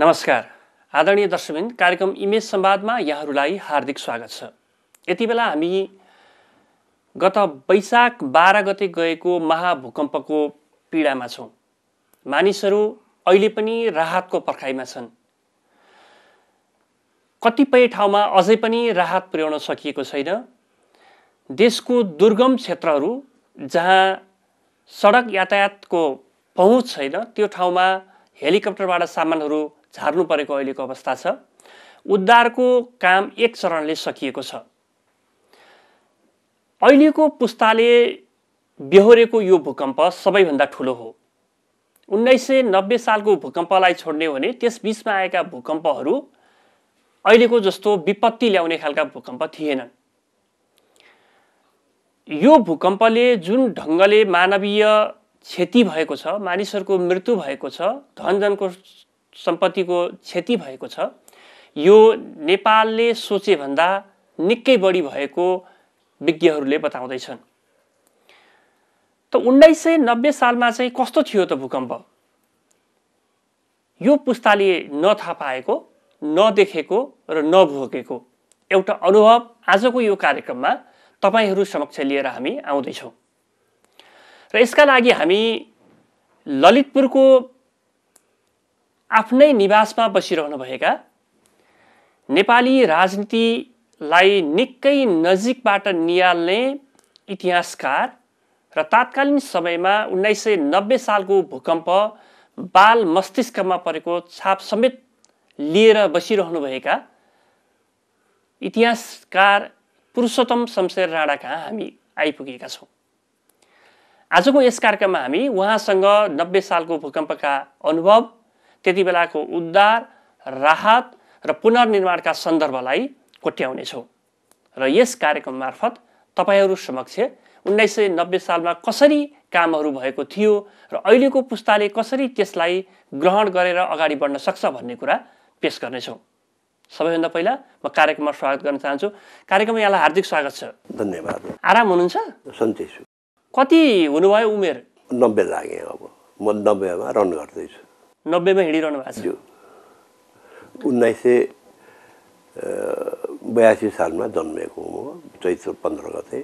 नमस्कार। आदरणीय दर्शकबिन कार्यक्रम इमेज संवादमा यहाँहरूलाई हार्दिक स्वागत छ। यति बेला हामी गत वैशाख बाह्र गते गएको महाभूकम्पको पीडामा छौँ। मानिसहरू अहिले पनि राहतको पर्खाइमा छन्। कतिपय ठाउँमा अझै पनि राहत पुर्याउन सकिएको छैन। देशको दुर्गम क्षेत्रहरू जहाँ सडक यातायातको पहुँच छैन त्यो ठाउँमा हेलिकप्टरबाट सामानहरू झार्नु परेको अहिलेको अवस्था छ। उद्धारको काम एक चरणले सकिएको छ। अहिलेको पुस्ताले बेहोरेको यो भूकम्प सबैभन्दा ठुलो हो। उन्नाइस सय नब्बे सालको भूकम्पलाई छोड्ने हो भने त्यस बिचमा आएका भूकम्पहरू अहिलेको जस्तो विपत्ति ल्याउने खालका भूकम्प थिएनन्। यो भूकम्पले जुन ढङ्गले मानवीय क्षति भएको छ मानिसहरूको मृत्यु भएको छ धनजनको सम्पत्तिको क्षति भएको छ। यो नेपालले सोचेभन्दा निकै बढी भएको विज्ञहरूले बताउँदैछन्। त उन्नाइस सय नब्बे सालमा चाहिँ कस्तो थियो त भूकम्प? यो पुस्ताले नथाहा पाएको नदेखेको र नभोगेको एउटा अनुभव आजको यो कार्यक्रममा तपाईँहरू समक्ष लिएर हामी आउँदैछौँ। र यसका लागि हामी ललितपुरको आफ्नै निवासमा बसिरहनुभएका नेपाली राजनीतिलाई निकै नजिकबाट निहाल्ने इतिहासकार र तात्कालीन समयमा उन्नाइस सय नब्बे सालको भूकम्प बाल मस्तिष्कमा परेको छाप समेत लिएर बसिरहनुभएका इतिहासकार पुरुषोत्तम शमशेर राणा कहाँ हामी आइपुगेका छौँ। आजको यस कार्यक्रममा हामी उहाँसँग नब्बे सालको भूकम्पका अनुभव त्यति बेलाको उद्धार राहत र पुनर्निर्माणका सन्दर्भलाई कोट्याउनेछौँ। र यस कार्यक्रम मार्फत तपाईँहरू समक्ष उन्नाइस सय नब्बे सालमा कसरी कामहरू भएको थियो र अहिलेको पुस्ताले कसरी त्यसलाई ग्रहण गरेर अगाडि बढ्न सक्छ भन्ने कुरा पेस गर्नेछौँ। सबैभन्दा पहिला म कार्यक्रममा स्वागत गर्न चाहन्छु। कार्यक्रममा यहाँलाई हार्दिक स्वागत छ। धन्यवाद। आराम हुनुहुन्छ? सन्चै छु। कति हुनुभयो उमेर? नब्बे लागेँ अब। म नब्बेमा रन गर्दैछु। नब्बेमा हिँडिरहनु भएको छ। उन्नाइस सय बयासी सालमा जन्मेको म चैत्र पन्ध्र गते।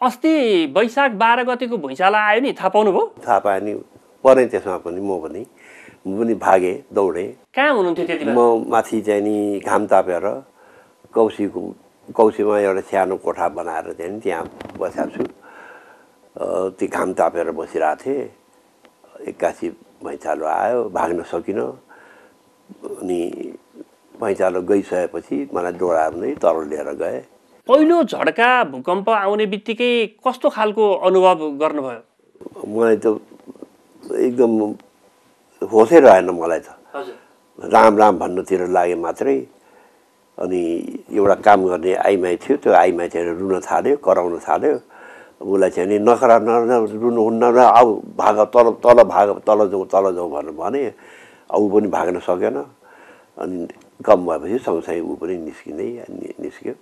अस्ति वैशाख बाह्र गतेको भुइँचालो आयो नि थाहा पाउनुभयो? थाहा पाएँ नि परेँ त्यसमा पनि म पनि म पनि भागेँ दौडेँ। कहाँ हुनुहुन्थ्यो त्यति म माथि चाहिँ नि घाम तापेर कौशीको कौशीमा एउटा सानो कोठा बनाएर चाहिँ नि त्यहाँ बसेको छु। त्यो घाम तापेर बसिरहेको थिएँ। एक्कासी भैँचालो आयो भाग्न सकिनँ अनि भैँचालो गइसकेपछि मलाई डोराउने तर लिएर गए पहिलो झड्का भूकम्प आउने बित्तिकै कस्तो खालको अनुभव गर्नुभयो मलाई त एकदम होसै रहेन मलाई त राम राम भन्नुतिर लागे मात्रै अनि एउटा काम गर्ने आइमाई थियो त्यो आइमाई चाहिँ रुन थाल्यो कराउन थाल्यो उसलाई चाहिँ नि नकरा न न- रुनुहुन्न र आऊ भाग तल तल भाग तल जाउँ तल जाउँ भनेर भने अब ऊ पनि भाग्न सकेन। अनि कम भएपछि सँगसँगै ऊ पनि निस्किँदै निस्क्यो।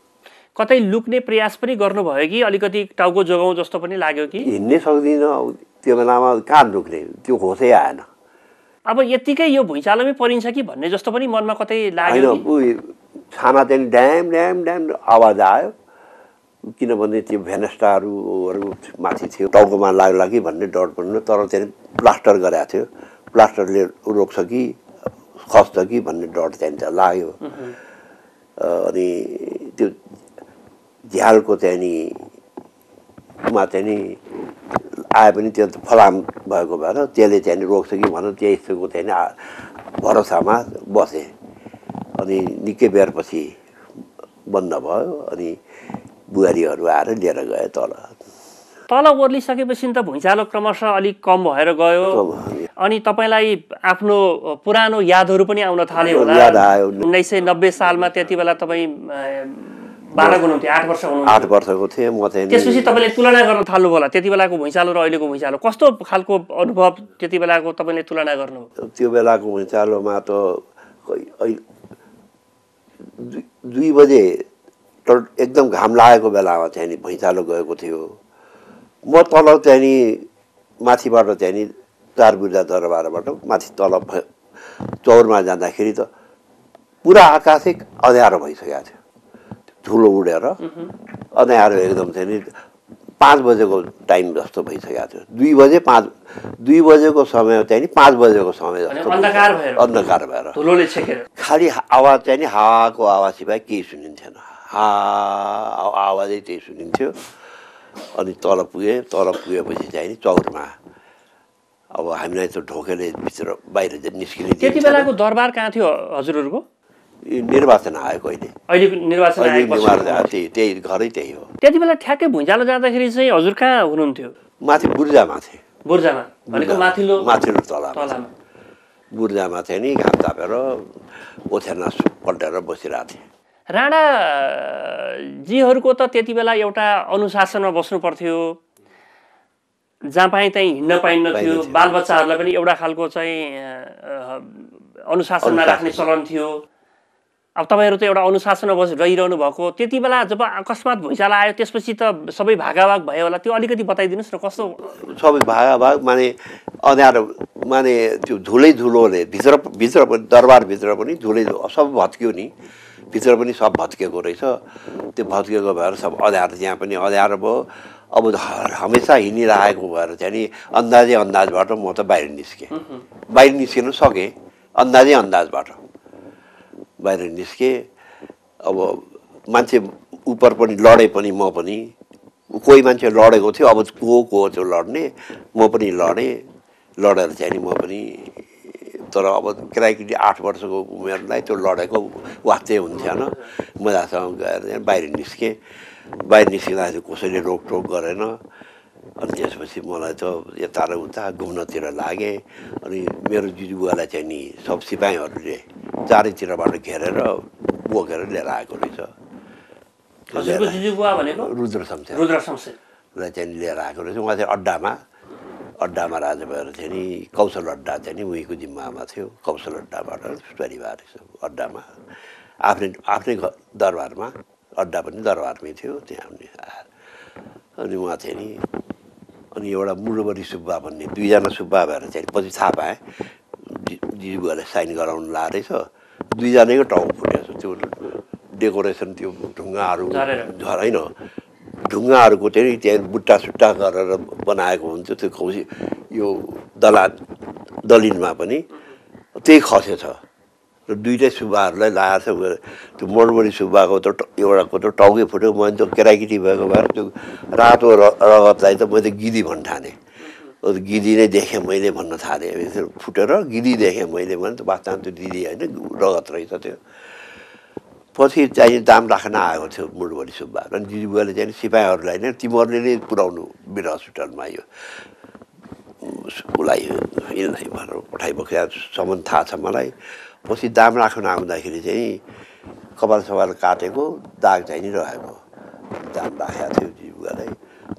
कतै लुक्ने प्रयास पनि गर्नुभयो कि? अलिकति टाउको जोगाउँ जस्तो पनि लाग्यो कि? हिँड्नै सक्दिनँ। अब त्यो बेलामा कहाँ दुख्ने त्यो होसै आएन। अब यत्तिकै यो भुइँचालोमै परिन्छ कि भन्ने जस्तो पनि मनमा कतै लाग्यो छाना चाहिँ ड्याम ड्याम ड्याम आवाज आयो। किनभने त्यो भेनेस्टाहरू माथि थियो टाउकोमा लाग्ला कि भन्ने डर पनि तर चाहिँ प्लास्टर गरेको थियो। प्लास्टरले रोक्छ कि खस्छ कि भन्ने डर चाहिँ त्यहाँ लाग्यो अनि त्यो झ्यालको चाहिँ नि मा चाहिँ नि आए पनि त्यो फलाम भएको भएर त्यसले नि रोक्छ कि भनेर त्यस्तोको चाहिँ नि भरोसामा बसेँ। अनि निकै बेरपछि बन्द भयो। अनि बुहारीहरू आएर लिएर गए तल। तल ओर्लिसकेपछि त भुइँचालो क्रमशः अलिक कम भएर गयो। अनि तपाईँलाई आफ्नो पुरानो यादहरू पनि आउन थाल्यो होला। उन्नाइस सय नब्बे सालमा त्यति बेला तपाईँ हुनुहुन्थ्यो आठ वर्ष हुनुहुन्थ्यो। आठ वर्षको थिएँ म चाहिँ त्यसपछि तपाईँले तुलना गर्न थाल्नु होला। त्यति बेलाको भुइँचालो र अहिलेको भुइँचालो। कस्तो खालको अनुभव त्यति बेलाको तपाईँले तुलना गर्नु? त्यो बेलाको भुइँचालोमा त दुई बजे ट- एकदम घाम लागेको बेलामा चाहिँ नि भुइँचालो गएको थियो। म तल नि माथिबाट चाहिँ नि चार बुर्जा दरबारबाट माथि तल चौरमा जाँदाखेरि त पुरा आकाशै अँध्यारो भइसकेको थियो। धुलो उडेर अँध्यारो एकदम नि पाँच बजेको टाइम जस्तो भइसकेको थियो। दुई बजे पाँच दुई बजेको समय नि पाँच बजेको समय जस्तो अन्धकार भएर। खालि आवाज चाहिँ नि हावाको आवाज सिवाय केही सुनिन्थेन। हा आवाजै त्यही सुनिन्थ्यो अनि तल पुगेँ तल पुगेपछि चाहिँ नि चौरमा अब हामीलाई त ढोकेले भित्र बाहिर निस्किने त्यति। बेलाको दरबार कहाँ थियो हजुरहरूको? निर्वाचन आएको अहिले। अहिले निर्वाचन त्यही त्यही घरै त्यही हो। त्यति बेला ठ्याक्कै भुइँचालो जाँदाखेरि चाहिँ हजुर कहाँ हुनुहुन्थ्यो? माथि बुर्जामा थिएँ। बुर्जामा। भनेको माथिल्लो माथिल्लो तलामा बुर्जामा थिएँ नि घाम तापेर ओथ्याना पल्टेर बसिरहेको थिएँ। राणाजीहरूको त त्यति बेला एउटा अनुशासनमा बस्नु पर्थ्यो। जहाँ पाएँ त्यहीँ हिँड्न पाइन्न थियो। बालबच्चाहरूलाई पनि एउटा खालको चाहिँ अनुशासनमा अनुशासन। राख्ने चलन थियो। अब तपाईँहरू त एउटा अनुशासनमा बस रहिरहनु भएको। त्यति बेला जब अकस्मात भुइँचालो आयो त्यसपछि त सबै भागाभाग भयो होला। त्यो अलिकति बताइदिनुहोस् न कस्तो? सबै भाग भाग माने अँध्यारो माने त्यो धुलै धुलोले भित्र भित्र पनि दरबारभित्र पनि धुलै सब भत्कियो नि। भित्र पनि सब भत्किएको रहेछ। त्यो भत्किएको भएर सब अँध्यारो त्यहाँ पनि अँध्यारो भयो। अब हमेसा हिँडिरहेको भएर चाहिँ नि अन्दाजै अन्दाजबाट म त बाहिर निस्केँ। बाहिर निस्किन सकेँ अन्दाजै अन्दाजबाट। बाहिर निस्केँ अब मान्छे उपर पनि लडे पनि म पनि। कोही मान्छे लडेको थियो अब को को थियो लड्ने? म पनि लडेँ। लडेर चाहिँ नि म पनि तर अब केटाकेटी आठ वर्षको उमेरलाई त्यो लडेको वास्तै हुन्थेन मजासँग गएर बाहिर निस्केँ। बाहिर निस्किँदाखेरि कसैले रोकटोक गरेन। अनि त्यसपछि मलाई त यता र उता घुम्नतिर लागेँ। अनि मेरो दिदीबुवालाई चाहिँ नि सब सिपाहीहरूले चारैतिरबाट घेरेर बोकेर लिएर आएको रहेछ। रुद्र शमशेर रुद्र शमशेर उसलाई चाहिँ लिएर आएको रहेछ। उहाँ चाहिँ अड्डामा अड्डामा राजा भएर चाहिँ नि कौशल अड्डा चाहिँ नि उहीको जिम्मामा थियो। कौशल अड्डाबाट परिवार अड्डामा। आफ्नै आफ्नै घर दरबारमा अड्डा पनि दरबारमै थियो। त्यहाँ पनि आएर अनि उहाँ चाहिँ नि अनि एउटा मुडबरी सुब्बा भन्ने दुईजना सुब्बा भएर चाहिँ पछि थाहा पाएँ दि- दिदीबुवालाई साइन गराउनु ला रहेछ दुईजनाको टाउको फुटेको छ त्यो डेकोरेसन त्यो ढुङ्गाहरू झरेर। ढुङ्गाहरूको चाहिँ त्यहाँ बुट्टा सुट्टा गरेर बनाएको हुन्छ त्यो खौसी यो दला दलिनमा पनि। त्यही खसेछ र दुइटै सुब्बाहरूलाई लगाएको छ। त्यो मोडमोडी सुब्बाको त एउटाको त टाउकै फुट्यो। मैले त केटाकेटी भएको भएर त्यो रातो रगतलाई त मैले गिदी भन्न अब गिदी नै देखेँ मैले भन्न थालेँ। फुटेर गिदी देखेँ मैले। भने त वास्तवमा त्यो दिदी होइन रगत रहेछ त्यो। पछि चाहिँ दाम राख्न आएको थियो मुडबडी सुब्बा अनि दिदीबुवाले चाहिँ सिपाहीहरूलाई नै तिमीहरूले नै पुऱ्याउनु वीर हस्पिटलमा यो उसलाई यिनलाई भनेर पठाइबोक्या सम्म थाहा छ मलाई पछि दाम राख्न आउँदाखेरि चाहिँ कपाल सपाल काटेको दाग चाहिँ नि रहेको दाम राखेको थियो दिदीबुवालाई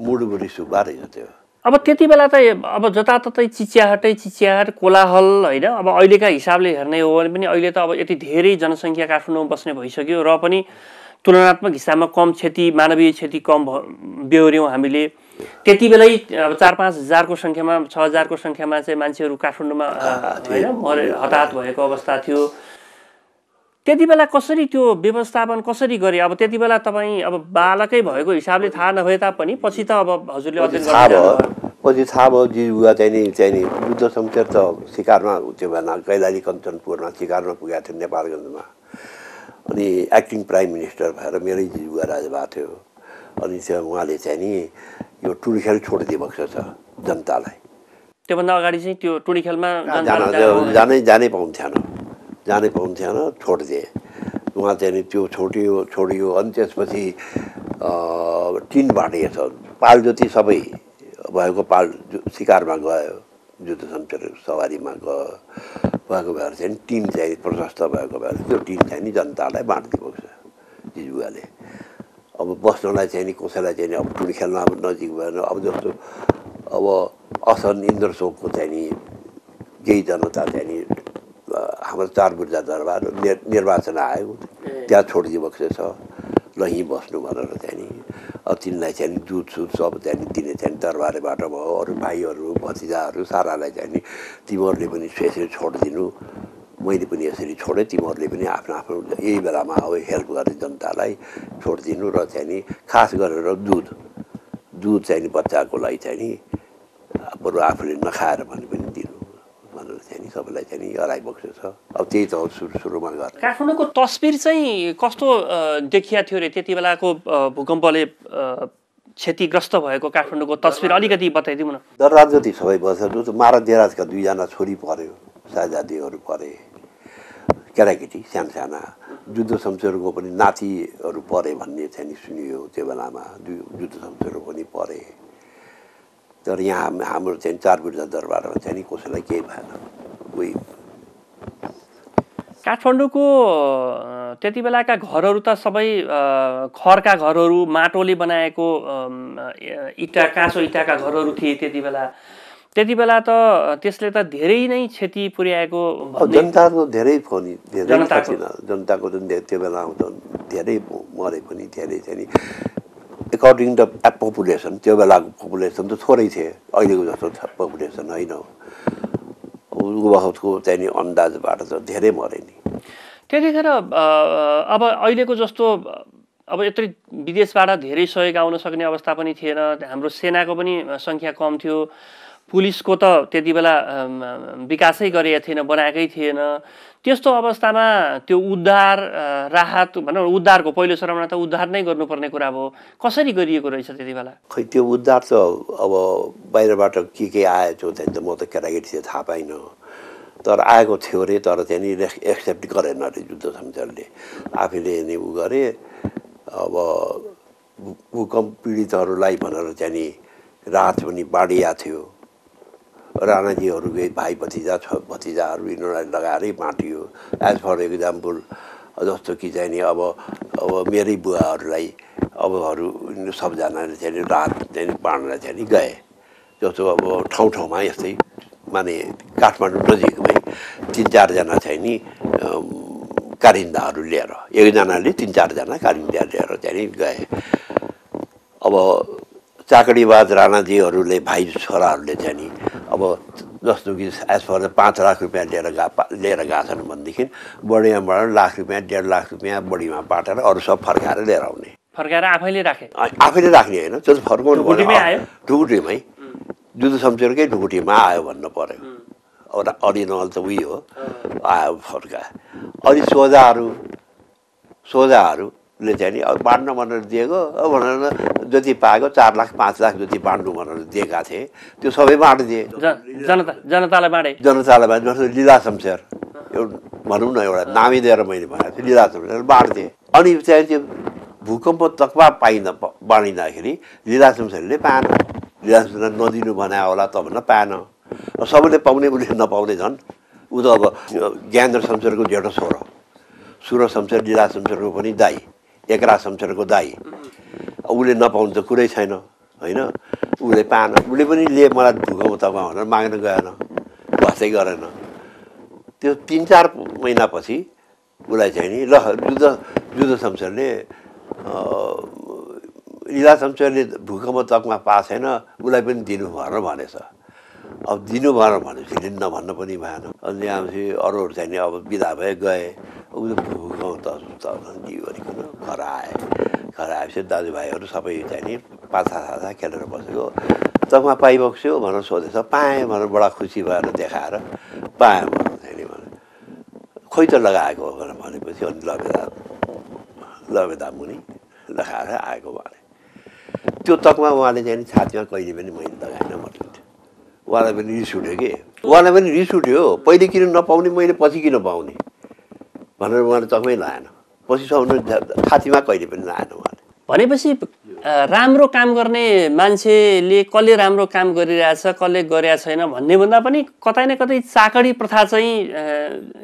मुडबडी सुब्बा रहेछ त्यो। अब त्यति बेला त अब जताततै चिच्याहाटै चिच्याहाट कोलाहल होइन? अब अहिलेका हिसाबले हेर्ने हो भने पनि अहिले त अब यति धेरै जनसङ्ख्या काठमाडौँमा बस्ने भइसक्यो र पनि तुलनात्मक हिसाबमा कम क्षति मानवीय क्षति कम भ बेहोऱ्यौँ हामीले। त्यति बेलै अब चार पाँच हजारको सङ्ख्यामा छ हजारको सङ्ख्यामा चाहिँ मान्छेहरू काठमाडौँमा होइन मरे हताहत भएको अवस्था थियो। त्यति बेला कसरी त्यो व्यवस्थापन कसरी गरे? अब त्यति बेला तपाईँ अब बालकै भएको हिसाबले थाहा नभए तापनि पछि त अब हजुरले अध्ययन थाहा भयो। पछि थाहा भयो जिजुवा चाहिँ नि चाहिँ नि बुद्ध शमशेर त सिकारमा त्यो भएन कैलाली कञ्चनपुरमा सिकारमा पुगेको थियो नेपालगञ्जमा। अनि एक्टिङ प्राइम मिनिस्टर भएर मेरै जिजुवा राजा भएको थियो। अनि त्यो उहाँले चाहिँ नि यो टुरी खेल छोडिदिए भएको छ जनतालाई। त्योभन्दा अगाडि चाहिँ त्यो टुडी खेलमा जानै जानै पाउँथेन जानै पाउँथेन छोडिदिए। उहाँ चाहिँ नि त्यो छोडियो छोडियो अनि त्यसपछि टिन पाल जति सबै भएको पाल सिकारमा गयो जुद्ध शमशेर सवारीमा गयो भएको भएर चाहिँ टिन चाहिँ प्रशस्त भएको भएर त्यो टिन चाहिँ नि जनतालाई बाँडिदिएको छ जिजुवाले। अब बस्नलाई चाहिँ नि कसैलाई चाहिँ अब टुडी खेल्न अब नजिक भएन। अब जस्तो अब असन इन्द्रचोकको चाहिँ नि केही जनता चाहिँ नि हाम्रो चार बुर्जा दरबार निर् निर्वाचन आयो त्यहाँ छोडिदिएको छ ल यहीँ बस्नु भनेर अब तिनलाई चाहिँ दुध सुध सब नि दिने चाहिँ दरबारबाट भयो अरू भाइहरू भतिजाहरू सारालाई चाहिँ नि तिमीहरूले पनि स्पेसली छोडिदिनु मैले पनि यसरी छोडेँ तिमीहरूले पनि आफ्नो आफ्नो यही बेलामा अब हेल्प गर्ने जनतालाई छोडिदिनु र चाहिँ खास गरेर दुध दुध चाहिँ बच्चाको लागि चाहिँ नि बरु आफूले नखाएर भने पनि दिनु चाहिँ नि सबैलाई चाहिँ नि हराइबक्सेको छ। अब त्यही त हो सुरु सुरुमा गर्ने। काठमाडौँको तस्बिर चाहिँ कस्तो देखिया थियो अरे त्यति बेलाको भूकम्पले क्षतिग्रस्त भएको काठमाडौँको तस्बिर अलिकति बताइदिउँ न। दररात जति सबै त मारा देराजका दुईजना छोरी पऱ्यो साजादीहरू परे केटाकेटी साना साना जुद्ध शमशेरको पनि नातिहरू परे भन्ने चाहिँ नि सुनियो त्यो बेलामा दु जुद्ध शमशेरहरू पनि परे। तर यहाँ हाम- हाम्रो चाहिँ चार बिर्जा दरबारमा चाहिँ नि कसैलाई केही भएन। उही। काठमाडौँको त्यति बेलाका घरहरू त सबै खरका घरहरू माटोले बनाएको इँटा काँचो इँटाका घरहरू थिए त्यति बेला। त्यति बेला त त्यसले त धेरै नै क्षति पुर्याएको जनताको धेरै फोनी धेरै जनताको। जुन त्यो बेलामा त धेरै मरे पनि धेरै चाहिँ एकर्डिङ द पपुलेसन त्यो बेलाको पपुलेसन त थोरै थिए। अहिलेको जस्तो पपुलेसन होइन चाहिँ नि अन्दाजबाट त धेरै मरे नि। त्यतिखेर अब अहिलेको जस्तो अब यत्रो विदेशबाट धेरै सहयोग आउन सक्ने अवस्था पनि थिएन। हाम्रो सेनाको पनि सङ्ख्या कम थियो। पुलिसको त त्यति बेला विकासै गरेका थिएन बनाएकै थिएन। त्यस्तो अवस्थामा त्यो उद्धार राहत भनौँ उद्धारको पहिलो चरणमा त उद्धार नै गर्नुपर्ने कुरा हो कसरी गरिएको रहेछ त्यति बेला? खै त्यो उद्धार त अब बाहिरबाट के के आएछ चाहिँ त म त केटाकेटी चाहिँ थाहा पाइनँ। तर आएको थियो अरे तर नि एक्सेप्ट गरेन अरे जुद्ध समितिहरूले आफैले नि उ गरे अब भूकम्प पीडितहरूलाई भनेर नि राहत पनि बाँडिया थियो। राणाजीहरूकै भाइ भतिजा छ भतिजाहरू यिनीहरूलाई लगाएरै बाँटियो। एज फर इक्जाम्पल जस्तो कि चाहिँ नि अब अब मेरै बुवाहरूलाई अबहरू सबजनाले चाहिँ रात चाहिँ नि बाँड्न चाहिँ गए। जस्तो अब ठाउँ ठाउँमा यस्तै माने काठमाडौँ नजिकमै तिन चारजना चाहिँ नि कारिन्दाहरू लिएर एकजनाले तिन चारजना कारिन्दा लिएर चाहिँ गए। अब चाकडीबाज राणाजीहरूले भाइ छोराहरूले चाहिँ नि अब जस्तो कि एज फर पाँच लाख रुपियाँ लिएर गा लिएर गएको छन् भनेदेखि बढीमाबाट लाख रुपियाँ डेढ लाख रुपियाँ बढीमा बाँटेर अरू सब फर्काएर लिएर आउने। फर्काएर आफैले राखे। आफैले राख्ने होइन त्यो फर्काउनु आयो? ढुकुटीमै। जुदो शमशेरकै ढुकुटीमा आयो भन्नु पऱ्यो। अब अरिजिनल त उही हो। आयो फर्का। अनि सोझाहरू सोझाहरूले चाहिँ नि बाँड्न भनेर दिएको भनेर जति पाएको चार लाख पाँच लाख जति बाँड्नु भनेर दिएका थिए। त्यो सबै बाँडिदिए जन जनता जनतालाई बाँडे। जनतालाई लीला शमशेर। एउटा भनौँ न एउटा नामी दिएर मैले भनेको थिएँ लीला शमशेर बाँडिदिएँ अनि चाहिँ त्यो भूकम्प तकवा पाइन बाँडिँदाखेरि लीला शमशेरले पाएन। लीला शमशेरलाई नदिनु भने होला त भन्न पाएन। सबैले पाउने उसले नपाउने झन्। ऊ त अब ज्ञानेन्द्र शमशेरको जेठो छोरो। सुर शमशेर लीला शमशेरको पनि दाई। एकरा शमशेरको दाई। उसले नपाउनु त कुरै छैन होइन? उसले पाएन। उसले पनि लिए मलाई भूकम्प तकवा भनेर माग्न गएन बसै गरेन। त्यो तिन चार महिनापछि उसलाई चाहिँ नि ल जुद्ध जुद्ध शमशेरले लीला शमशेरले भूकम्प तकमा पाएको छैन उसलाई पनि दिनु भएर भनेछ। अब दिनु भएर भनेपछि लिन्न भन्न पनि भएन। अनि त्यहाँपछि अरूहरू चाहिँ नि अब बिदा भए गए। उसले त गरिकन घर आए घर आएपछि दाजुभाइहरू सबै चाहिँ नि पाछा साछा खेलेर बसेको तकमा पाइबक्स्यो भनेर सोधेछ पाएँ भनेर बडा खुसी भएर देखाएर पाएँ भनेर भने खोइ त लगाएको हो भनेर भनेपछि अनि लबेदा लबेदा मुनि लगाएर आएको भने त्यो तकमा उहाँले चाहिँ छातीमा कहिले पनि मैले लगाएन भन्नुहुन्थ्यो उहाँलाई पनि रिस उठ्यो कि उहाँलाई पनि रिस उठ्यो पहिले किन नपाउने मैले पछि किन पाउने भनेर उहाँले तकमै लगाएन पछि सम्म छातीमा कहिले पनि लगाएन उहाँले। भनेपछि राम्रो काम गर्ने मान्छेले कसले राम्रो काम गरिरहेछ कसले गरेका छैन भन्ने भन्दा पनि कतै न कतै चाकडी प्रथा चाहिँ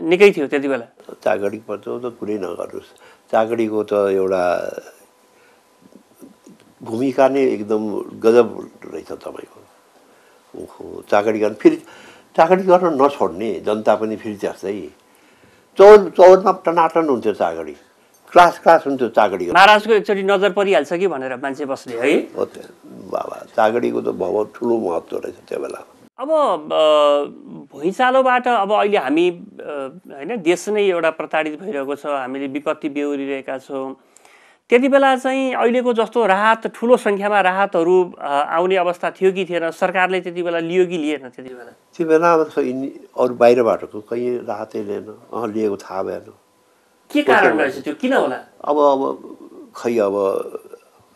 निकै थियो त्यति बेला। चाकडी पर्छ त कुरै नगर्नुहोस्। चाकडीको त एउटा भूमिका नै एकदम गजब रहेछ तपाईँको। ओहो चाकडी गर्न फेरि चाकडी गर्न नछोड्ने जनता पनि फेरि त्यस्तै। चौर चौरमा टनाटन हुन्थ्यो चाकडी क्लास क्लास हुन्थ्यो चाकडी महाराजको एकचोटि नजर परिहाल्छ कि भनेर मान्छे बस्ने है? हो त्यो। बाबा चाकडीको त बहुत ठुलो महत्त्व रहेछ त्यो बेला। अब भुइँचालोबाट अब अहिले हामी होइन देश नै एउटा प्रताडित भइरहेको छ। हामीले विपत्ति बेहोरिरहेका छौँ। त्यति बेला चाहिँ अहिलेको जस्तो राहत ठुलो सङ्ख्यामा राहतहरू आउने अवस्था थियो कि थिएन सरकारले त्यति बेला लियो कि लिएन त्यति बेला? त्यो बेलामा त यिनी अरू बाहिरबाटको कहीँ राहतै लिएन अँ लिएको थाहा भएन। के कारण रहेछ त्यो? किन होला? अब अब खै अब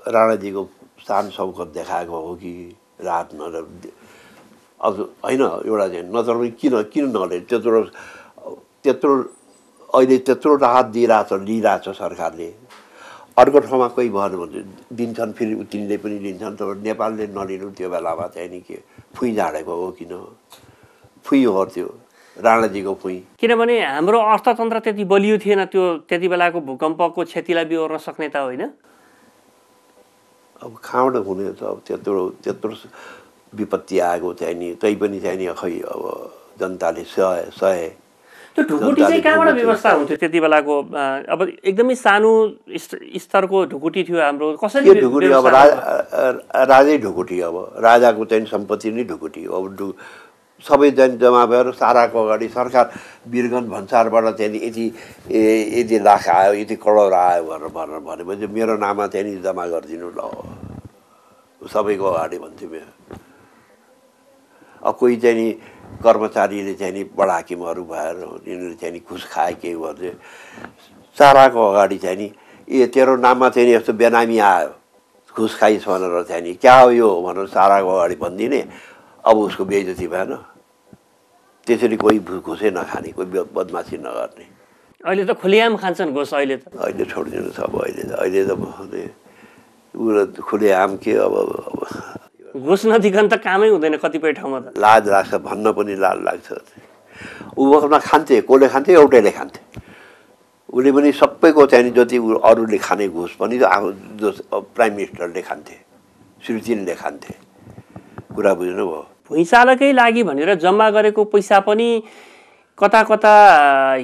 राणाजीको शान सौकत देखाएको हो कि राहत न अब होइन एउटा चाहिँ नत्र किन किन नले? त्यत्रो त्यत्रो अहिले त्यत्रो राहत दिइरहेछ लिइरहेछ सरकारले। अर्को ठाउँमा कोही भने दिन्छन् फेरि तिनले पनि दिन्छन् तर नेपालले नलिनु त्यो बेलामा चाहिँ नि के फुइ झाडेको हो किन? फुइ हो त्यो राणाजीको फुइ किनभने हाम्रो अर्थतन्त्र त्यति बलियो थिएन त्यो त्यति बेलाको भूकम्पको क्षतिलाई बिहोर्न सक्ने त होइन। अब कहाँबाट हुने त अब त्यत्रो त्यत्रो विपत्ति आएको चाहिँ नि तै पनि चाहिँ नि खै अब जनताले सहे सहे। त्यो ढुकुटी चाहिँ कहाँबाट व्यवस्था हुन्थ्यो त्यति बेलाको अब एकदमै सानो स्त- स्तरको ढुकुटी थियो हाम्रो। कसरी ढुकुटी अब राजा? राजै ढुकुटी अब। राजाको चाहिँ सम्पत्ति नै ढुकुटी हो। अब ढु सबै चाहिँ जम्मा भएर साराको अगाडि सरकार वीरगञ्ज भन्सारबाट चाहिँ नि यति यति लाख आयो यति करोड आयो भनेर भनेर भनेपछि मेरो नाममा चाहिँ नि जम्मा गरिदिनु ल। सबैको अगाडि भन्थ्यो मेरो। अब कोही चाहिँ नि कर्मचारीले चाहिँ नि बडाकिमहरू भएर यिनीहरूले चाहिँ नि घुस खाए के गर्थे साराको अगाडि चाहिँ नि ए तेरो नाममा चाहिँ नि यस्तो बेनामी आयो। घुस खाइस् भनेर चाहिँ नि क्या हो यो? भनेर साराको अगाडि भनिदिने। अब उसको बेइज्जती भएन। त्यसरी कोही घुसै नखाने कोही बद- बदमासी नगर्ने। अहिले त खुलेआम खान्छन् घोष अहिले त। अहिले छोडिदिनु छ अब अहिले त अहिले त भने ऊ खुलेआम के अब घुस नदिकन त कामै हुँदैन कतिपय ठाउँमा त। लाज लाग्छ भन्न पनि लाज लाग्छ। ऊ वखतमा खान्थे कसले खान्थे? एउटैले खान्थे। उसले पनि सबैको चाहिँ जति अरूले खाने घुस पनि आफू जो प्राइम मिनिस्टरले खान्थे श्रीचिनले खान्थे। कुरा बुझ्नुभयो? भुइँचालकै लागि भनेर जम्मा गरेको पैसा पनि कता कता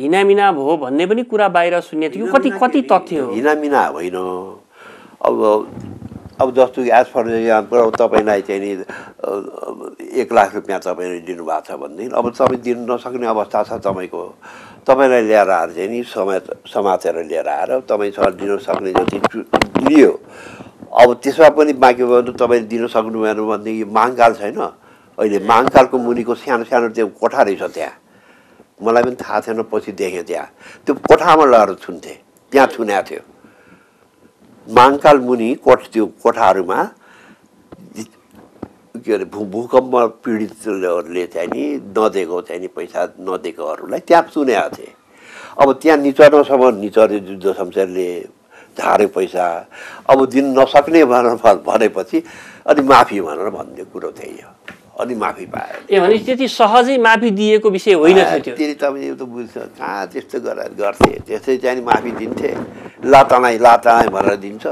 हिनामिना भयो भन्ने पनि कुरा बाहिर सुन्ने थियो। कति कति तथ्य हो? हिनामिना होइन। अब अब जस्तो एज फर एक्जाम्पल अब तपाईँलाई चाहिँ नि एक लाख रुपियाँ तपाईँले दिनुभएको छ भनेदेखि अब तपाईँ दिन नसक्ने अवस्था छ तपाईँको। तपाईँलाई ल्याएर आएर चाहिँ नि समय समातेर लिएर आएर तपाईँसँग दिन सक्ने जति लियो अब त्यसमा पनि बाँकी भयो भने तपाईँले दिन सक्नु भएन भनेदेखि माङकाल छैन। अहिले माङकालको मुनिको सानो सानो त्यो कोठा रहेछ त्यहाँ। मलाई पनि थाहा थिएन पछि देखेँ त्यहाँ। त्यो कोठामा लगेर छुन्थे। त्यहाँ छुन्याएको थियो। माङकाल मुनि कोठ त्यो कोठाहरूमा के अरे भू भूकम्प पीडितहरूले चाहिँ नि नदिएको चाहिँ नि पैसा नदिएकोहरूलाई त्यहाँ सुनेको थिएँ। अब त्यहाँ निचर्नसम्म निचर्यो जुद्ध शमशेरले झाऱ्यो पैसा। अब दिन नसक्ने भनेर भनेपछि अनि माफी भनेर भन्ने कुरो हो अनि माफी पायो ए भने त्यति सहजै माफी दिएको विषय होइन थियो त्यो तपाईँ यो त बुझ्छ। कहाँ त्यस्तो गरेर गर्थे? त्यस्तै चाहिँ माफी दिन्थे। लातनाई लातनाई भनेर दिन्छ।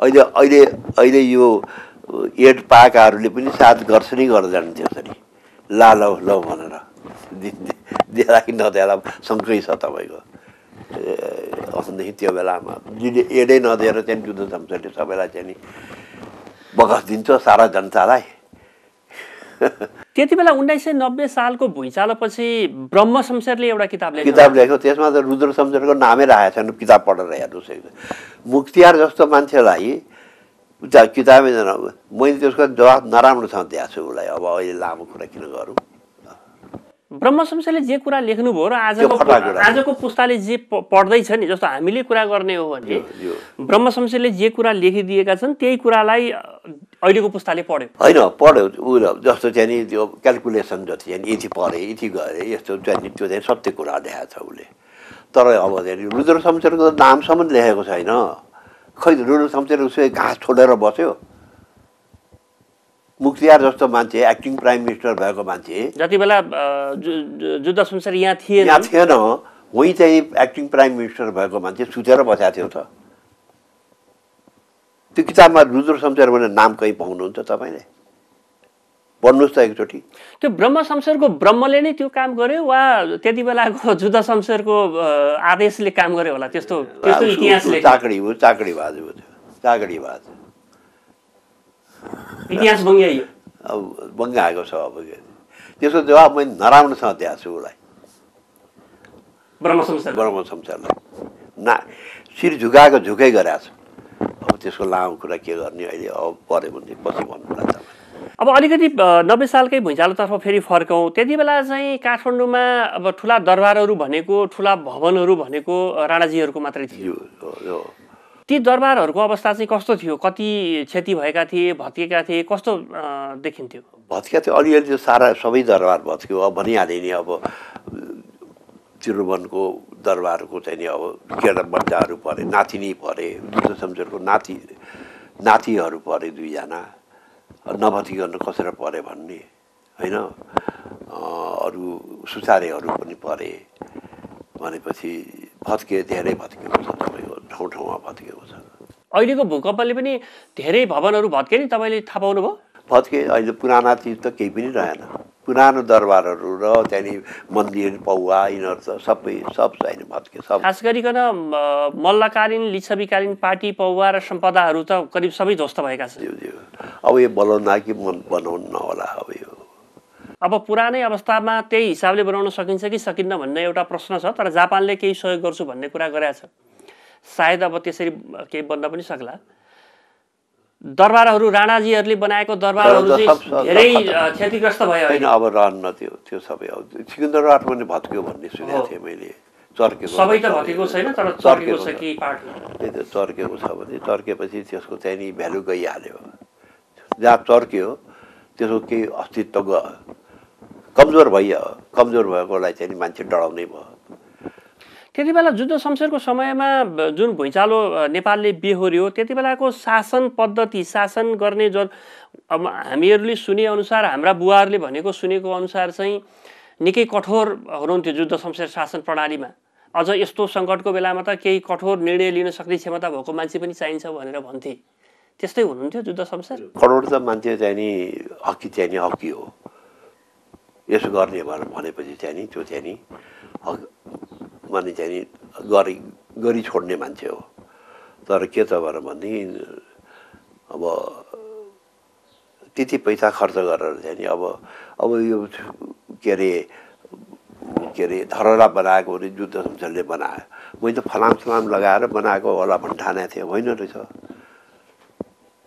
अहिले अहिले अहिले यो एड पाएकाहरूले पनि साथ गर्छ नि गर्दैन त्यसरी। ला लौ लौ भनेर। दिएला कि नदिएला शङ्कै छ तपाईँको। ए, अबदेखि त्यो बेलामा। जुन एडै नदिएर चाहिँ जुद्ध शमशेरले सबैलाई चाहिँ नि बगस दिन्छ सारा जनतालाई। त्यति बेला उन्नाइस सय नब्बे सालको भुइँचालोपछि ब्रह्म शमशेरले एउटा किताब किताब लेख्यो त्यसमा त रुद्र शमशेरको नामै राखेको छैन किताब पढेर हेर्नुहोस् एकदिन। मुख्तियार जस्तो मान्छेलाई किताबै मैले त्यसको जवाब नराम्रोसँग दिएको छु उसलाई अब अहिले लामो कुरा किन गरौँ? ब्रह्म शमशेरले जे कुरा लेख्नुभयो र आजको। आजको पुस्ताले जे पढ्दैछ नि जस्तो हामीले कुरा गर्ने हो भने यो- यो। ब्रह्म शमशेरले जे कुरा लेखिदिएका छन् त्यही कुरालाई अहिलेको पुस्ताले पढ्यो। होइन पढ्यो ऊ जस्तो चाहिँ नि त्यो क्यालकुलेसन जति चाहिँ यति पढे यति गरे यस्तो चाहिँ त्यो चाहिँ सत्य कुरा देखाएको छ उसले। तर अब चाहिँ रुद्र शमशेरको त नामसम्म लेखेको छैन। खै रुद्र शमशेर उसै घाँस छोडेर बस्यो। मुख्तियार जस्तो मान्छे एक्टिङ प्राइम मिनिस्टर भएको मान्छे। जति बेला जुद्ध यहाँ थिएन। यहाँ थिएन उहीँ चाहिँ एक्टिङ प्राइम मिनिस्टर भएको मान्छे सुतेर बसेको थियो त। त्यो किताबमा रुद्र शमशेर भने नाम कहीँ पाउनुहुन्छ तपाईँले? पढ्नुहोस् त एकचोटि। त्यो ब्रह्म शमशेरको ब्रह्मले नै त्यो काम गर्यो वा त्यति बेलाको जुद्ध शमशेरको आदेशले काम गर्यो होला? त्यस्तो चाकडी हो चाकडी बाज हो त्यो। चाकडी बाज। इतिहास अब बङ्गाएको छ अब त्यसको जवाब मैले नराम्रोसँग दिएको छु उसलाई ब्रह्म संसार ब्रह्म संसारलाई ना शिर झुकाएको झुकै गरेको छु अब त्यसको लामो कुरा के गर्ने अहिले अब पऱ्यो भने पछि अब अलिकति नब्बे सालकै भुइँचालोतर्फ फेरि फर्कौँ। त्यति बेला चाहिँ काठमाडौँमा अब ठुला दरबारहरू भनेको ठुला भवनहरू भनेको राणाजीहरूको मात्रै थियो। ती दरबारहरूको अवस्था चाहिँ कस्तो थियो? कति क्षति भएका थिए भत्किएका थिए? कस्तो देखिन्थ्यो? भत्किया थियो अलिअलि त्यो सारा सबै दरबार भत्क्यो। अब भनिहालेँ नि अब चिरुवनको दरबारको चाहिँ नि अब केटा बच्चाहरू परे नातिनी परे शमशेरको नाति नातिहरू परे दुईजना। नभत्किकन कसरी परे भन्ने होइन? अरू सुसारेहरू पनि परे। भनेपछि भत्के धेरै भत्किएको छ तपाईँको ठाउँ ठाउँमा भत्किएको छ। अहिलेको भूकम्पले पनि धेरै भवनहरू भत्के नि तपाईँले थाहा पाउनुभयो? भत्के अहिले पुराना चिज त केही पनि रहेन। पुरानो दरबारहरू र त्यहाँनिर मन्दिर पौवा यिनीहरू त सबै सब चाहिँ भत्के सब। खास गरिकन मल्लकालीन लिच्छवीकालीन पार्टी पौवा र सम्पदाहरू त करिब सबै ध्वस्त भएका छन्। अब यो बनाउन कि बनाउनु नहोला अब यो। अब पुरानै अवस्थामा त्यही हिसाबले बनाउन सकिन्छ कि सकिन्न भन्ने एउटा प्रश्न छ तर जापानले केही सहयोग गर्छु भन्ने कुरा गरेको छ सायद अब त्यसरी केही बन्न पनि सक्ला दरबारहरू राणाजीहरूले बनाएको दरबारहरू धेरै क्षतिग्रस्त भयो होइन। अब रहन्न त्यो त्यो सबै अब सिकन्दरबार पनि भत्क्यो भन्ने सुनेको। थिएँ मैले चर्केको सबै त भत्केको छैन तर चर्केको छ। कि पार्ट त्यही त चर्केको छ भने चर्केपछि त्यसको चाहिँ नि भ्यालु गइहाल्यो जहाँ चर्क्यो त्यसको केही अस्तित्व गयो कमजोर भइयो कमजोर भएकोलाई चाहिँ मान्छे डराउनै भयो त्यति बेला जुद्ध शमशेरको समयमा जुन भुइँचालो नेपालले बेहोर्यो त्यति बेलाको शासन पद्धति शासन गर्ने जुन अब हामीहरूले सुने अनुसार हाम्रा बुवाहरूले भनेको सुनेको अनुसार चाहिँ निकै कठोर हुनुहुन्थ्यो जुद्ध शमशेर शासन प्रणालीमा। अझ यस्तो सङ्कटको बेलामा त केही कठोर निर्णय लिन सक्ने क्षमता भएको मान्छे पनि चाहिन्छ भनेर भन्थे। त्यस्तै हुनुहुन्थ्यो जुद्ध शमशेर? करोड त मान्छे चाहिँ नि हकी चाहिँ नि हकी हो। यसो गर्ने भनेपछि चाहिँ नि त्यो चाहिँ नि माने चाहिँ नि गरी गरी छोड्ने मान्छे हो। तर के त भएर भने अब त्यति पैसा खर्च गरेर चाहिँ नि अब अब यो के अरे के अरे धरहरा बनाएको अरे जुद्ध शमशेरले बनायो। मैले त फलाम सलाम लगाएर बनाएको होला भन्ने ठानेको थिएँ होइन रहेछ।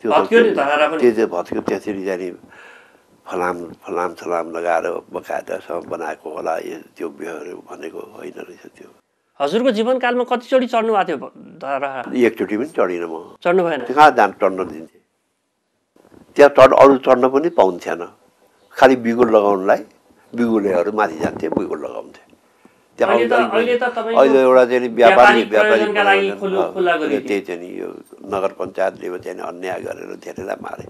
त्यो। त्यो चाहिँ भत्क्यो त्यसरी चाहिँ नि फलाम फलाम सलाम लगाएर बकायदासँग बनाएको होला यो त्यो बिहेहरू भनेको होइन रहेछ त्यो। हजुरको जीवनकालमा कतिचोटि चढ्नु भएको थियो एकचोटि पनि चढिनँ म। चढ्नु भएन। कहाँ जान चढ्न दिन्थे? त्यहाँ चढ अरू चढ्न पनि पाउँथेन। खालि बिगुल लगाउनलाई बिगुलेहरू माथि जान्थे बिगुल लगाउँथे। त्यहाँ अहिले एउटा चाहिँ व्यापारी व्यापारी। त्यही चाहिँ नि यो नगर पञ्चायतले चाहिँ अन्याय गरेर धेरैलाई मारे।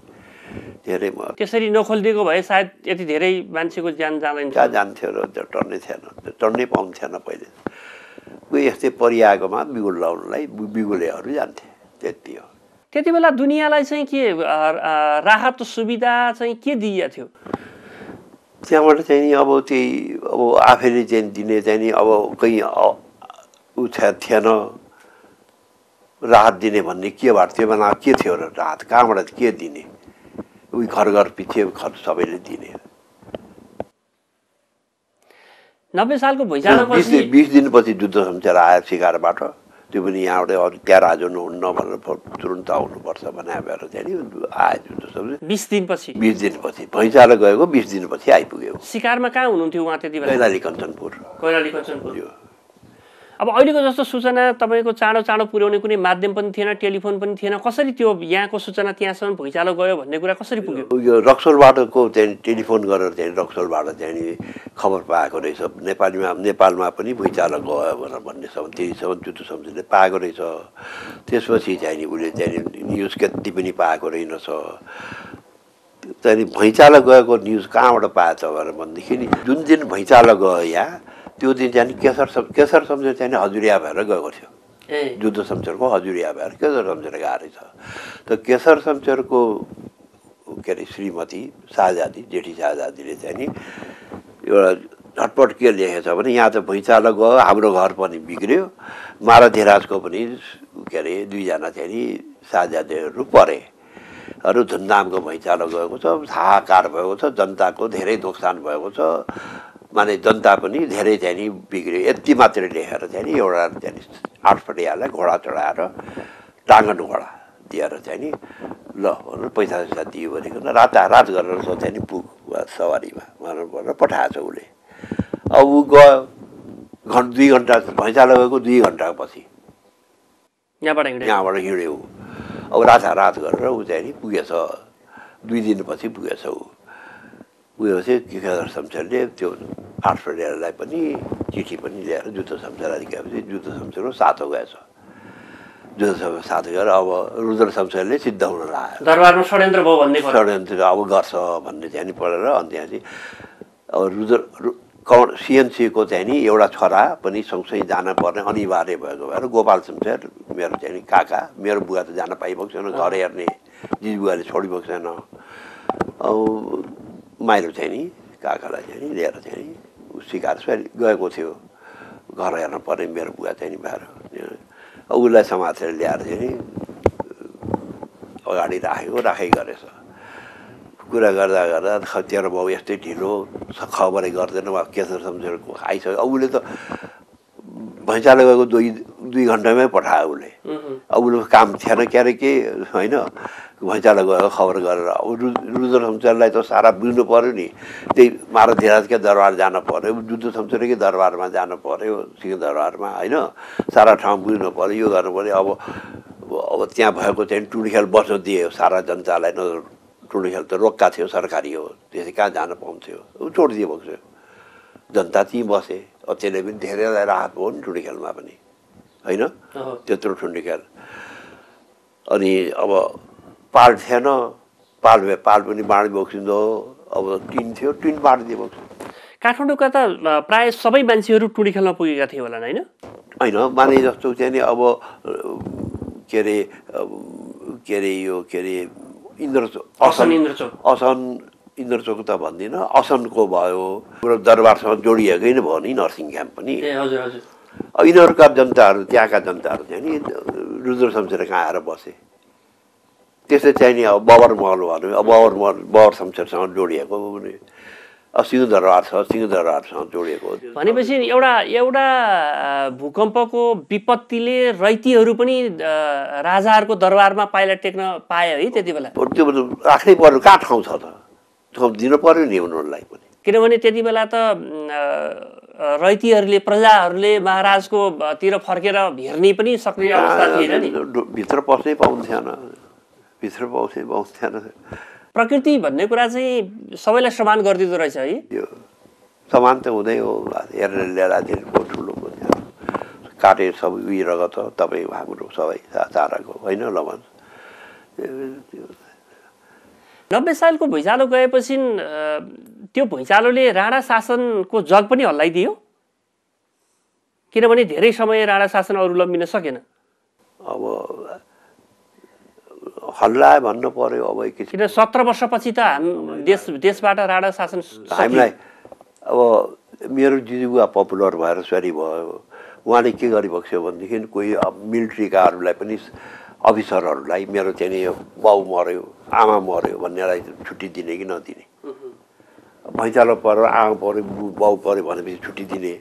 धेरै म त्यसरी नखोलिदिएको भए सायद यति धेरै मान्छेको ज्यान जाँदैन। कहाँ जान्थ्यो र त्यो टर्नै थिएन। त्यो टर्नै पाउँथेन पहिले। कोही यस्तै परिआएकोमा बिगुल लाउनुलाई बिगुलेहरू जान्थे। त्यति हो। त्यति बेला दुनियाँलाई चाहिँ के राहत सुविधा चाहिँ के दिइएको थियो? त्यहाँबाट चाहिँ नि अब त्यही अब आफैले चाहिँ दिने चाहिँ नि अब कहीँ उ थिएन। राहत दिने भन्ने के भएको थियो भने के थियो र राहत? कहाँबाट के दिने? उही घर घर पछि घर सबैले दिने नब्बे सालको दिन बिस दिनपछि जुद्ध सम्झेर आयो सिकारबाट त्यो पनि यहाँबाट अरू त्यहाँ राजो नहुन्न भनेर तुरुन्त आउनुपर्छ भने भएर चाहिँ आयो जुद्ध सम्झे बिस दिनपछि बिस दिनपछि भैँचालो गएको बिस दिनपछि आइपुग्यो सिकारमा कहाँ हुनुहुन्थ्यो उहाँ त्यति बेला कैलाली कञ्चनपुर कैलाली कञ्चनपुर अब अहिलेको जस्तो सूचना तपाईँको चाँडो चाँडो पुर्याउने कुनै माध्यम पनि थिएन टेलिफोन पनि थिएन कसरी त्यो यहाँको सूचना त्यहाँसम्म भुइँचालो गयो भन्ने कुरा कसरी पुग्यो? यो रक्सोलबाटको चाहिँ टेलिफोन गरेर चाहिँ रक्सोलबाट चाहिँ खबर पाएको रहेछ। नेपालीमा नेपालमा पनि भुइँचालो गयो भनेर भन्नेसम्म त्यहीसम्म जुटो सम्झिले पाएको रहेछ। त्यसपछि चाहिँ उसले नि न्युज कति पनि पाएको रहेनछ। त्यहाँदेखि भैँचालो गएको न्युज कहाँबाट पाएछ भनेर भनेदेखि जुन दिन भैँचालो गयो यहाँ त्यो दिन चाहिँ केसर सम केसर सम्झेर चाहिँ हजुरिया भएर गएको थियो। जुद्ध शमशेरको हजुरिया भएर केसर शमशेर गएको रहेछ। त केसर शमशेरको के अरे श्रीमती शाहजादी जेठी शाहजादीले चाहिँ नि एउटा झटपट के लेखेको छ भने यहाँ त भुइँचालो गयो हाम्रो घर पनि बिग्रियो। मालधीराजको पनि के अरे दुईजना चाहिँ नि शाहजादीहरू परे। हरू धुमधामको भैँचालो गएको छ हाहाकार भएको छ जनताको धेरै नोक्सान भएको छ। माने जनता पनि धेरै चाहिँ नि बिग्रियो। यति मात्रै लेखेर चाहिँ नि एउटा चाहिँ नि आठपटियालाई घोडा चढाएर टाँगन घोडा दिएर चाहिँ नि ल भनेर पैसा सैसा दियो भनेको रात गरेर चाहिँ नि पुग सवारीमा भनेर भनेर पठाएछ उसले। अब ऊ गयो घन्टा दुई घन्टा भैँचालो गएको दुई घन्टापछि। यहाँबाट यहाँबाट हिँड्यो अब रात गरेर ऊ चाहिँ नि पुगेछ। दुई दिनपछि पुगेछ ऊ। पुगेपछि केकेदार शमशेरले त्यो आठफोटेलाई पनि चिठी पनि ल्याएर जुत्तो शमशेर गएपछि जुत्तो शमशेरको सातो गएछ। जुत्तो सातो गएर अब रुद्र शमशेरले सिद्ध हुन लाग्यो दरबारमा षड्यन्त्र भयो भन्ने षड्यन्त्र अब गर्छ भन्ने चाहिँ नि पढेर अनि त्यहाँ चाहिँ अब रुद्र कौन सिएनसीको चाहिँ नि एउटा छोरा पनि सँगसँगै जान पर्ने अनिवार्य भएको भएर गोपाल शमशेर मेरो चाहिँ नि काका मेरो बुवा त जान पाइरहेको छैन घर हेर्ने दिदी बुवाले छोडिरहेको छैन माइलो चाहिँ नि काकालाई चाहिँ नि लिएर चाहिँ नि सिकार गएको थियो। घर हेर्न पर्ने मेरो बुवा चाहिँ नि भएर उसलाई समातेर ल्याएर चाहिँ नि अगाडि राखेको राखै गरेछ। कुरा गर्दा गर्दा तेरो बाउ यस्तै ढिलो खबरै गर्दैन वा केसर सम्झेर आइसक्यो उसले त भैँचालो गएको दुई दुई घन्टामै पठायो उसले। अब उसले काम थिएन क्यारे के होइन? भैँचालो गएको खबर गरेर अब रु रुद्र शमशेरलाई त सारा बुझ्नु पऱ्यो नि। त्यही महाराज दरबार जानु पऱ्यो रुद्र शमशेरकै दरबारमा जानु पऱ्यो सिंह दरबारमा होइन? सारा ठाउँ बुझ्नु पऱ्यो यो गर्नु पऱ्यो अब अब त्यहाँ भएको चाहिँ टुडी खेल बस्न दियो सारा जनतालाई न टुडी खेल त रोक्का थियो सरकारी हो त्यसै कहाँ जान पाउँथ्यो? ऊ छोडिदियो भएको थियो जनता त्यहीँ बसे त्यसले पनि धेरैलाई राहत भयो नि टुडी खेलमा पनि होइन? त्यत्रो टुडी खेल अनि अब पाल थिएन पाल भए पाल पनि बाँड बोक्सिँदो अब टिन थियो टिन बाँडिदियो बोक्छ काठमाडौँका त प्रायः सबै मान्छेहरू टुडी खेल्न पुगेका थिए होला होइन? होइन माने जस्तो चाहिँ नि अब के अरे के अरे यो के अरे इन्द्र असन इन्द्रचोक असन इन्द्रचोक त भन्दिनँ। असनको भयो। पुरो दरबारसँग जोडिएकै नै भयो नि नर्सिङ क्याम्प पनि। यिनीहरूका जनताहरू त्यहाँका जनताहरू चाहिँ नि रुद्र शमशेर कहाँ आएर बसे। त्यस्तै चाहिँ नि अब बबर महल भन्यो। अब बबर महल बबर शमशेरसँग जोडिएको भने। सिंहदरबार छ सिंहदरबारसँग जोडिएको भनेपछि एउटा एउटा भूकम्पको विपत्तिले रैतीहरू पनि राजाहरूको दरबारमा पाइला टेक्न पाए है त्यति बेला। त्यो राख्नै पर्यो कहाँ ठाउँ छ त? ठाउँ दिनु पर्यो नि उनीहरूलाई पनि। किनभने त्यति बेला त रैतीहरूले प्रजाहरूले महाराजको तिर फर्केर हेर्ने पनि सक्ने अवस्था थिएन नि। भित्र पस्नै पाउँथेन। भित्र पाउँथेँ पाउँथेन प्रकृति भन्ने कुरा चाहिँ सबैलाई समान गरिदिँदो रहेछ है। यो समान त हुँदै हो हेरेर ल्याएर ठुलो काटेर सबै उयो रगत तपाईँ हाम्रो सबै चाराको होइन लमन नब्बे सालको भुइँचालो गएपछि त्यो भुइँचालोले राणा शासनको जग पनि हल्लाइदियो। किनभने धेरै समय राणा शासन अरू लम्बिन सकेन। अब हल्लायो भन्नु पर्यो अब किन सत्र वर्षपछि त देश देशबाट राणा शासन हामीलाई अब मेरो जिजुबुवा पपुलर भएर सरी भयो उहाँले के गरिबक्स्यो भनेदेखि कोही अब मिलिट्रीकाहरूलाई पनि अफिसरहरूलाई मेरो नि बाउ मऱ्यो आमा मऱ्यो भन्नेलाई छुट्टी दिने कि नदिने। भैँचालो पऱ्यो आमा पऱ्यो बाउ पऱ्यो भनेपछि छुट्टी दिने।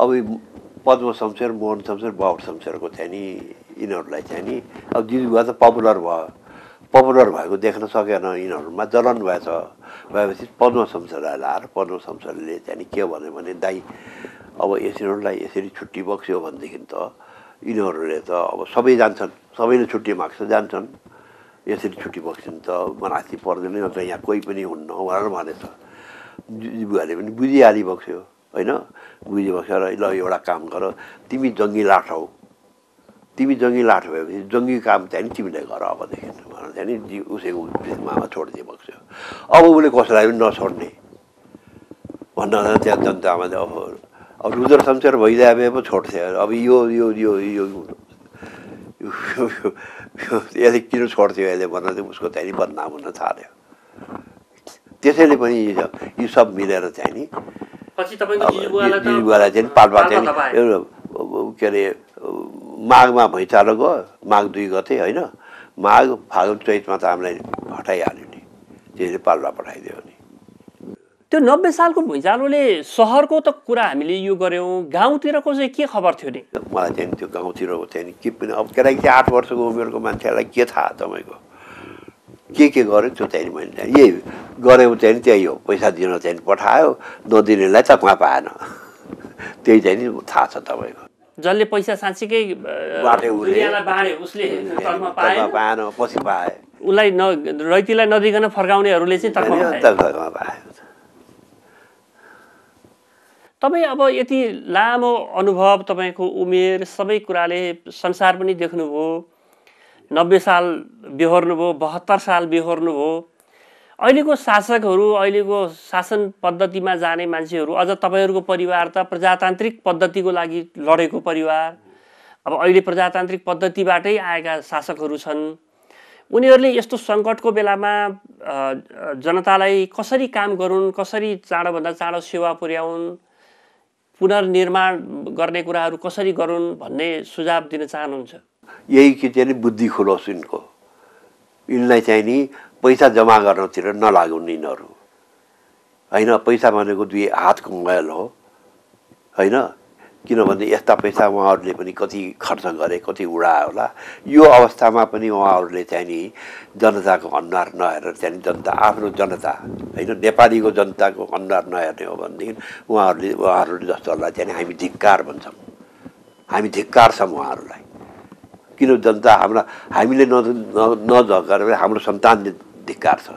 अब पद्म शमशेर मोहन शमशेर बाहुट शमशेरको नि यिनीहरूलाई चाहिँ नि अब दिदीबुवा त पपुलर भयो। पपुलर भएको देख्न सकेन यिनीहरूमा जलन भएछ। भएपछि पद्म शमशेरलाई लाएर पद्म शमशेरले चाहिँ के भन्यो भने दाई अब यिनीहरूलाई यसरी छुट्टी बक्स्यो भनेदेखि त यिनीहरूले त अब सबै जान्छन् सबैले छुट्टी माग्छ जान्छन्। यसरी छुट्टी बक्सिन् त मनासी पर्दैन त यहाँ कोही पनि हुन्न भनेर भनेछ। बुवाले पनि बुझिहाली बक्स्यो होइन? बुझिबक्सेर ल एउटा काम गर तिमी जङ्गी लाठ तिमी जङ्गी लाठ भएपछि जङ्गी काम चाहिँ नि तिमीले गर अबदेखि भनेर नि उसैको मामा छोडिदिए बक्स्यो अब उसले कसैलाई पनि नछोड्ने। भन्न त्यहाँ जनतामा अब अब रुद्र शमशेर भइदिए पो छोड्थे। अब यो यो यो यो यसले किन छोड्थ्यो यसले भनेर चाहिँ उसको चाहिँ नि बदनाम हुन थाल्यो। त्यसैले पनि यो सब मिलेर चाहिँ नि चाहिँ पाल्पा चाहिँ के अरे माघमा भैँचालो गयो माघ दुई गते होइन? माघ फागुन चैतमा त हामीलाई हटाइहाल्यो नि। त्यसले पाल्पा पठाइदियो नि। त्यो नब्बे सालको भुइँचालोले सहरको त कुरा हामीले यो गऱ्यौँ गाउँतिरको चाहिँ के खबर थियो नि? मलाई चाहिँ त्यो गाउँतिर चाहिँ के पनि अब केटाकेटी आठ वर्षको उमेरको मान्छेलाई के थाहा तपाईँको? के के गर्यो त्यो चाहिँ मैले यही गरेको चाहिँ त्यही हो पैसा दिन चाहिँ पठायो नदिनेलाई त उहाँ पाएन। त्यही चाहिँ नि थाहा छ तपाईँको। जसले पैसा साँच्चीकै पाएन पछि पाए उसलाई न रैतीलाई नदिकन फर्काउनेहरूले चाहिँ पाए तपाईँ अब यति लामो अनुभव तपाईँको उमेर सबै कुराले संसार पनि देख्नुभयो। नब्बे साल बेहोर्नुभयो बहत्तर साल बेहोर्नुभयो। अहिलेको शासकहरू अहिलेको शासन पद्धतिमा जाने मान्छेहरू अझ तपाईँहरूको परिवार त प्रजातान्त्रिक पद्धतिको लागि लडेको परिवार। अब अहिले प्रजातान्त्रिक पद्धतिबाटै आएका शासकहरू छन्। उनीहरूले यस्तो सङ्कटको बेलामा जनतालाई कसरी काम गरून् कसरी चाँडोभन्दा चाँडो सेवा पुर्याउन् पुनर्निर्माण गर्ने कुराहरू कसरी गरून् भन्ने सुझाव दिन चाहनुहुन्छ? यही कि चाहिँ बुद्धि खुलोस् यिनको। यिनलाई चाहिँ नि पैसा जम्मा गर्नतिर नलागुन् यिनीहरू होइन पैसा भनेको दुई हातको मैल हो। होइन किनभने यस्ता पैसा उहाँहरूले पनि कति खर्च गरे कति उडायो होला। यो अवस्थामा पनि उहाँहरूले चाहिँ नि जनताको अनुहार नहेरेर चाहिँ जनता आफ्नो जनता होइन नेपालीको जनताको अनुहार नहेर्ने हो भनेदेखि उहाँहरूले उहाँहरू जस्तोहरूलाई नि हामी धिक्कार भन्छौँ। हामी धिक्कार छौँ उहाँहरूलाई। किन जनता हाम्रा हामीले न नझकाएर हाम्रो सन्तानले धिक्कार छ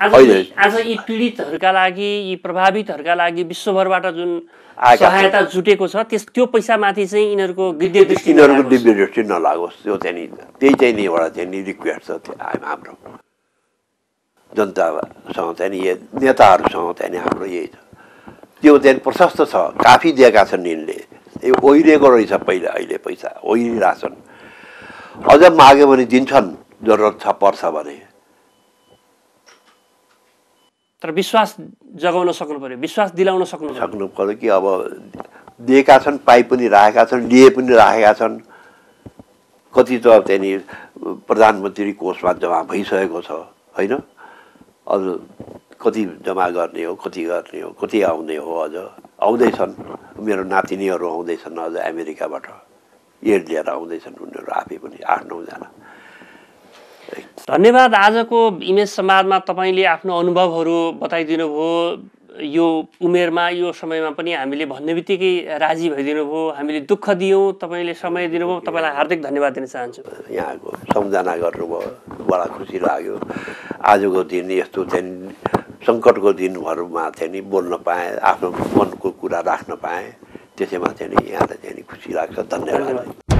आज यी- पीडितहरूका लागि यी प्रभावितहरूका लागि विश्वभरबाट जुन सहायता जुटेको छ त्यस त्यो पैसामाथि चाहिँ यिनीहरूको दिव्य दृष्टि यिनीहरूको नलागोस्। दिव्य दृष्टि नलागोस्। त्यो चाहिँ नि त्यही चाहिँ नि एउटा चाहिँ नि रिक्वेस्ट छ हाम्रो। जनतासँग चाहिँ नि नेताहरूसँग चाहिँ नि हाम्रो यही छ। त्यो चाहिँ प्रशस्त छ। काफी दिएका छन् यिनले। यो ओहिरेको रहेछ पहिला अहिले पैसा ओहिरिरहेछन्। अझ माग्यो भने दिन्छन्। जरुरत छ पर्छ भने। तर विश्वास जगाउन सक्नु पर्यो विश्वास दिलाउन सक्नु पर्यो। सक्नु पऱ्यो कि अब दिएका छन् पाइ पनि राखेका छन् लिए पनि राखेका छन्। कति त त्यहाँ नि प्रधानमन्त्री कोषमा जम्मा भइसकेको छ होइन? अझ कति जम्मा गर्ने हो कति गर्ने हो कति आउने हो अझ? आउँदैछन्। मेरो नातिनीहरू आउँदैछन् अझ अमेरिकाबाट। एड लिएर आउँदैछन् उनीहरू आफै पनि आठ नौजना। धन्यवाद आजको इमेज समाजमा तपाईँले आफ्नो अनुभवहरू बताइदिनु भयो यो उमेरमा यो समयमा पनि हामीले भन्ने बित्तिकै राजी भइदिनु भयो हामीले दुःख दियौँ तपाईँले समय दिनुभयो। तपाईँलाई हार्दिक धन्यवाद दिन चाहन्छु। यहाँको सम्झना गर्नुभयो। बडा खुसी लाग्यो। आजको दिन यस्तो चाहिँ सङ्कटको दिनहरूमा चाहिँ नि बोल्न पाएँ आफ्नो मनको कुरा राख्न पाएँ। त्यसैमा चाहिँ नि यहाँलाई चाहिँ खुसी लाग्छ। धन्यवाद।